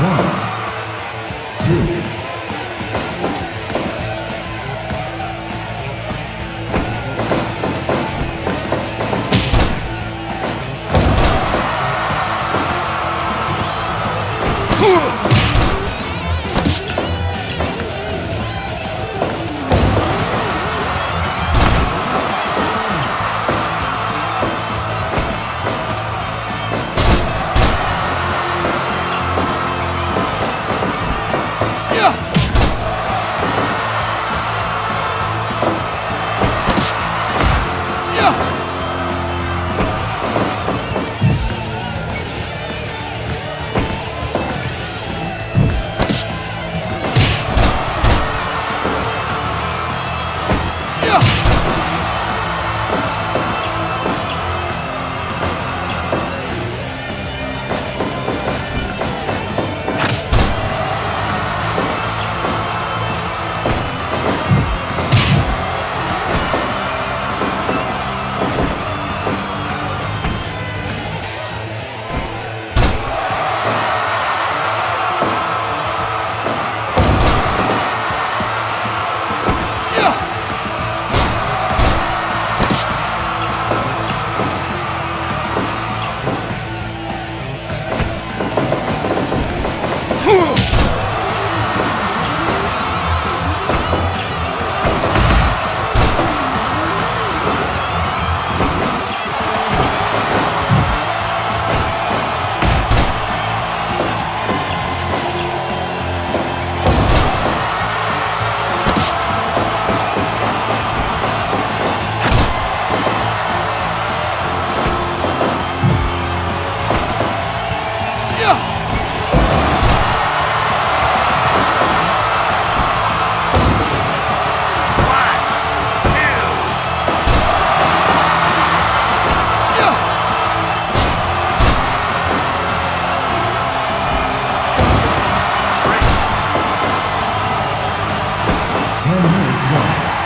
One, two. Four. 10 minutes gone.